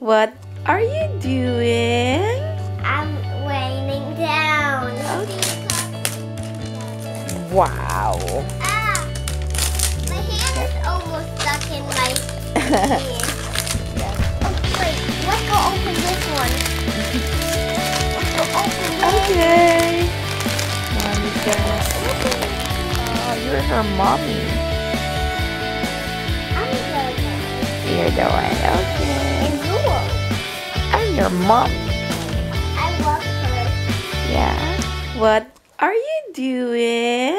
What are you doing? I'm raining down. Wow. Ah, my hand is almost stuck in my hand. Oh, wait, let's go open this one. Let's go open this. Okay. Mommy's gonna. Oh, you're her mommy. I'm the You're the one. Okay. And your mom. I love her. Yeah. What are you doing?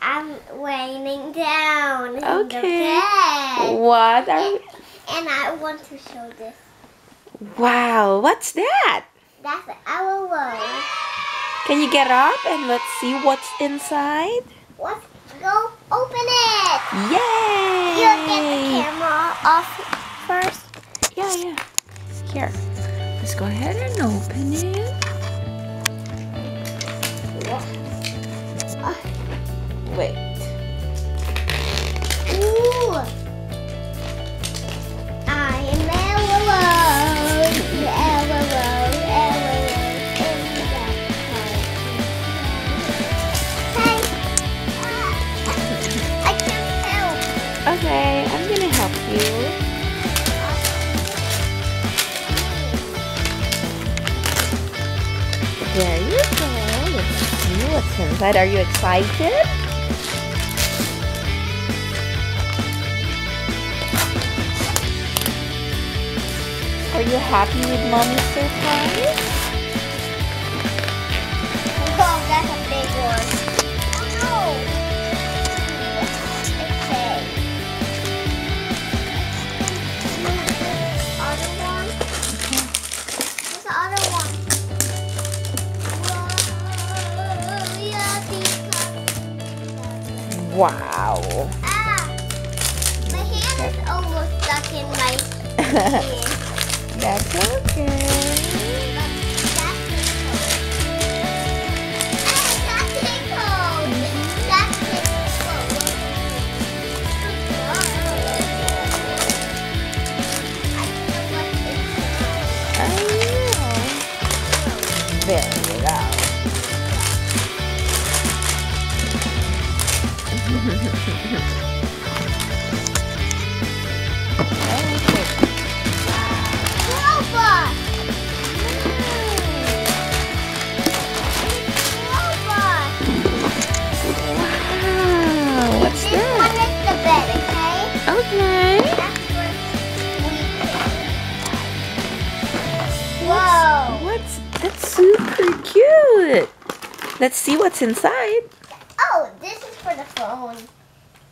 I'm raining down. Okay. What are you? And I want to show this. Wow, what's that? That's our road. Can you get up and let's see what's inside? Let's go open it. Yay! You get the camera off first. Yeah, yeah. Here. Let's go ahead and open it. Wait. Inside. Are you excited? Are you happy with mommy's surprise? Oh, that's a big one. Oh no. Wow. Ah, my hand is almost stuck in my hand. That's okay. Super cute. Let's see what's inside. Oh, this is for the phone.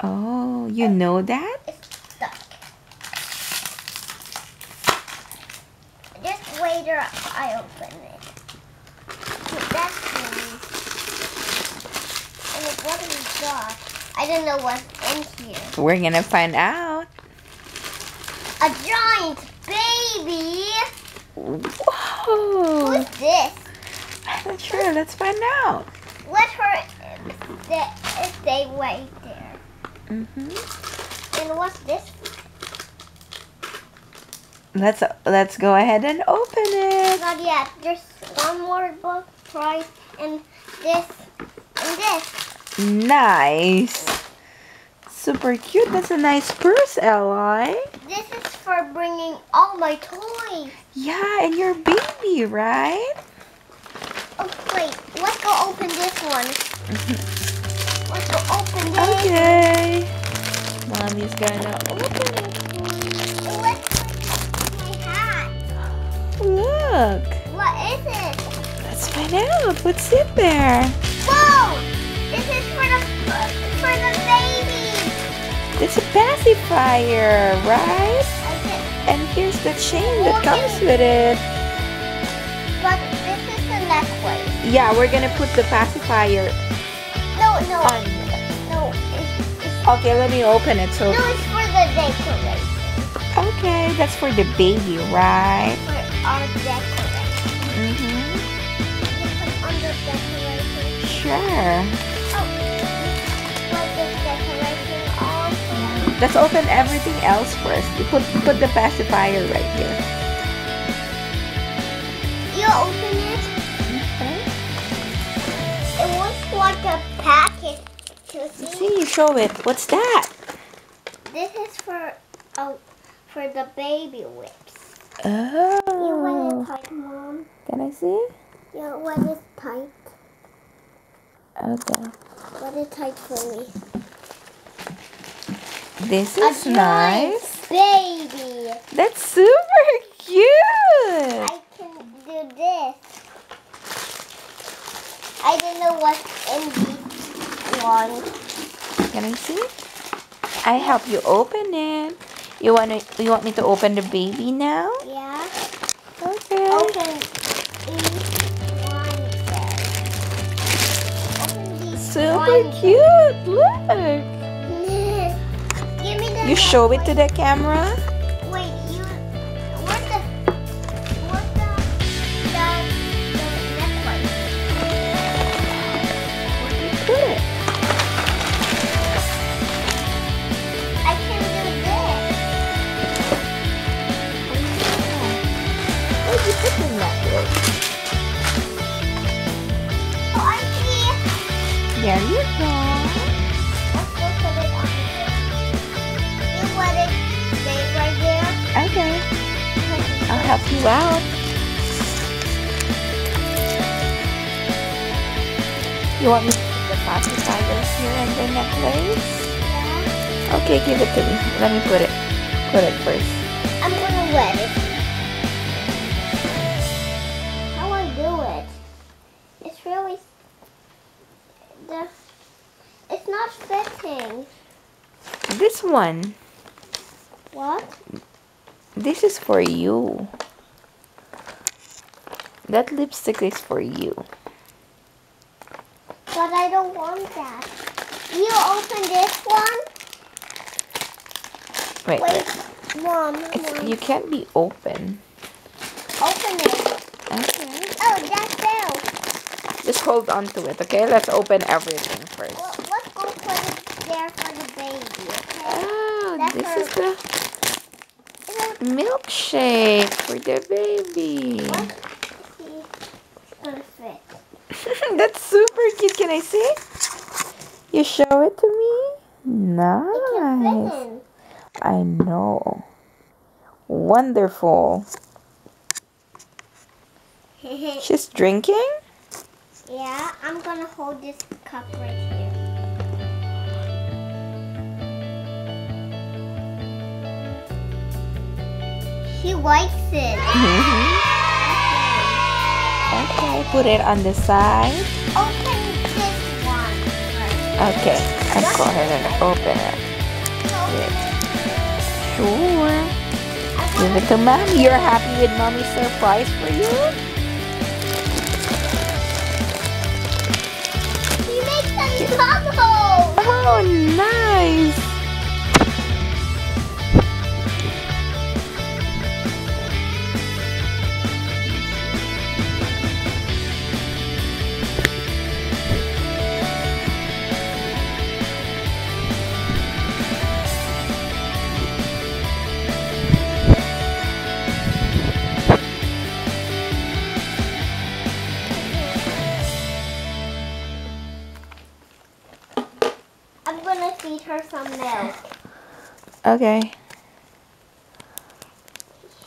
Oh, you know that? It's stuck. Just later I open it. That's me. And it wasn't got. I don't know what's in here. We're gonna find out. A giant baby. Whoa! Who's this? I'm not sure. Let's find out. Let her stay, stay right there. Mm-hmm. And what's this? Let's let's go ahead and open it. Not yet. There's one more book prize and this and this. Nice. Super cute. That's a nice purse, Eli. This is for bringing all my toys. Yeah, and your baby, right? Oh wait, let's go open this one. Let's go open this. Okay. Mommy's gonna open it. And Let's my hat. Look. What is it? Let's find out. What's in there? Whoa! Pacifier, right? And here's the chain that comes with it. but this is the necklace. Yeah, we're gonna put the pacifier No, no, on. no. It's, it's, Okay, let me open it. So, no, it's for the decoration. okay, that's for the baby, right? For our decoration. Mm-hmm. You put on the decoration. Sure. Let's open everything else first. You put put the pacifier right here. You open it? Okay. It looks like a packet. To see. See, you show it. What's that? This is for oh, for the baby whips. You want Oh. it tight, Mom? Can I see? Yeah, what is tight? Okay. What is tight for me? This is nice. Baby. That's super cute. I can do this. I don't know what's in this one. Can I see? I help you open it. You want to? You want me to open the baby now? Yeah. Okay. Open each one. Open Super one. cute. Look. You show it to the camera. You want me to put the pacifiers here and the necklace? Yeah. Okay, give it to me. Let me put it. Put it first. I'm gonna wet it. How I do it? It's really the. It's not fitting. This one. What? This is for you. That lipstick is for you. But I don't want that. You open this one? Wait, wait. Mom. Mom. you can't be open. Open it. Okay. Oh, that fell. Just hold on to it, okay? Let's open everything first. Well, let's go put it there for the baby, okay? Oh, That's this is the milkshake for the baby. What? See, it's gonna fit. That's super cute. Can I see? You show it to me? Nice. I know. Wonderful. She's drinking? yeah, I'm gonna hold this cup right here. She likes it. Mm-hmm. Okay, put it on the side. Okay, let's go ahead and open it. Sure. Give it to mom. You're happy with mommy's surprise for you? She makes some bubbles. Oh, nice. Okay.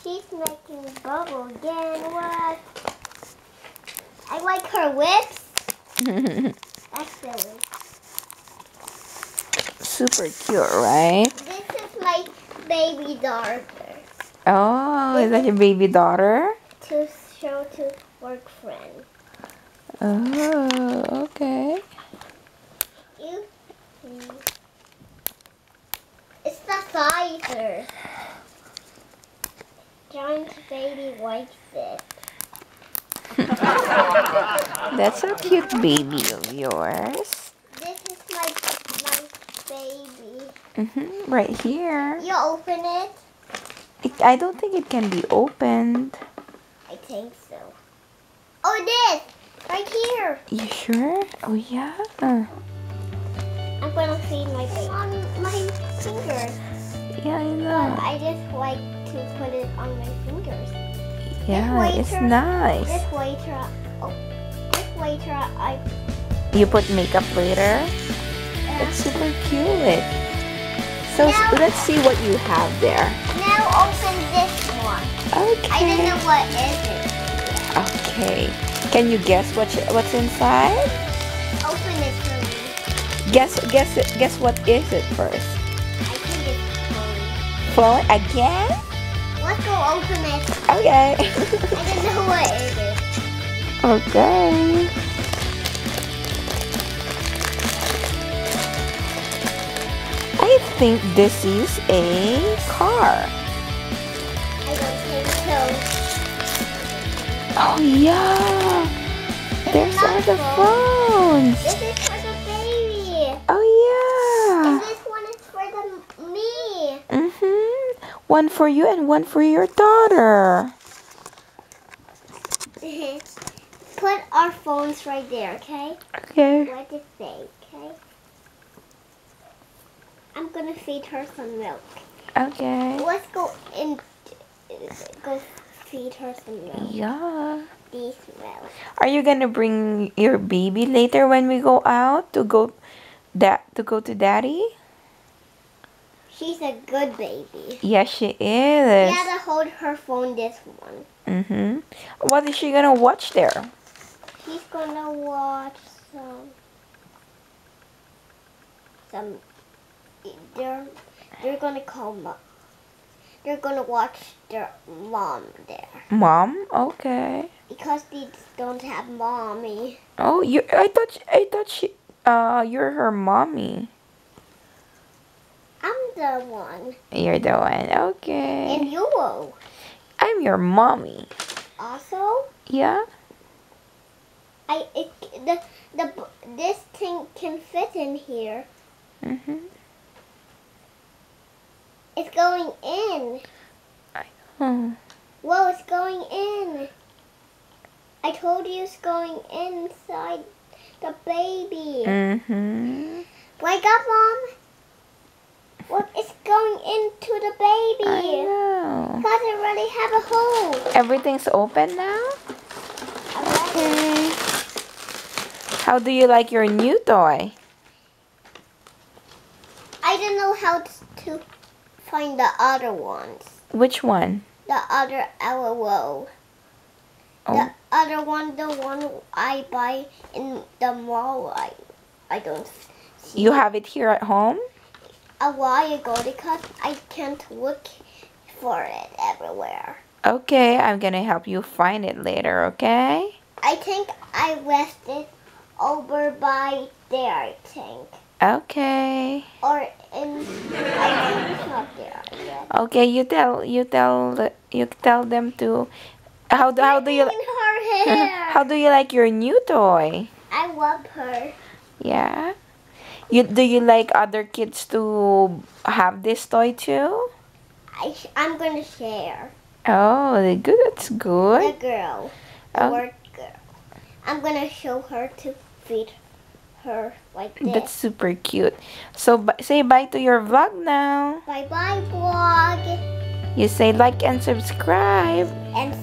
She's making bubble again. What? I like her whips. Actually, Super cute, right? this is my baby daughter Oh, is that your baby daughter? to show to work friend. Oh, okay. You. It's. Giant baby white fit. That's a cute baby of yours. This is my my baby. hmm Right here. You open it? It, I don't think it can be opened. I think so. Oh, this right here. You sure? Oh, yeah. I'm gonna feed my baby on my fingers. Yeah, I But know. I just like to put it on my fingers. Yeah, it's waiter- nice. This waiter, oh, this waiter, I. You put makeup later. Uh, It's super cute. So Now- let's see what you have there. now open this one. Okay. I don't know what is it. Okay. Can you guess what what's inside? Open it for me. Guess guess it. Guess what is it first? Phone again? Let's go open it. Okay. I don't know what it is. okay. I think this is a car. I don't think so. Oh yeah. There's all the phone. phones. This is for the baby. Oh And yeah. this one is for the me. Mhm. One for you and one for your daughter. Put our phones right there, okay? Okay. What it say, okay? I'm gonna feed her some milk. Okay. Let's go and Go feed her some milk. Yeah. These milk. Are you gonna bring your baby later when we go out to go that to go to daddy? She's a good baby. Yes, she You is. gotta hold her phone this one. Mm-hmm. What is she gonna watch there? She's gonna watch some. Some. They're they're gonna call mom. They're gonna watch their mom there Mom. Okay. because they don't have mommy. Oh, you. I thought. I thought she. Uh, you're her mommy. The one, You're the one. Okay. and you I'm your mommy. also. Yeah. I it, the the this thing can fit in here. Mhm. It's going in. Oh. Whoa, it's going in. I told you it's going inside the baby. Mhm. Wake up, Mom. Look, it's going into the baby. I know. Because it already have a hole. Everything's open now. Okay. How do you like your new toy? I don't know how to find the other ones. Which one? The other LOL. Oh. The other one, the one I buy in the mall, I, I don't see You have it here at home? A while ago because I can't look for it everywhere. Okay, I'm gonna help you find it later, okay? I think I left it over by there, I think. Okay. Or in, I think it's not there yet. Okay, you tell you tell you tell them to how do, how do you In her hair. how do you like your new toy? I love her. Yeah. You do you like other kids to have this toy too? I I'm gonna share. Oh, the good. That's The good. girl. The Oh. word girl. I'm gonna show her to feed her like this. That's super cute. So b- say bye to your vlog now. Bye bye, vlog. You say like and subscribe. And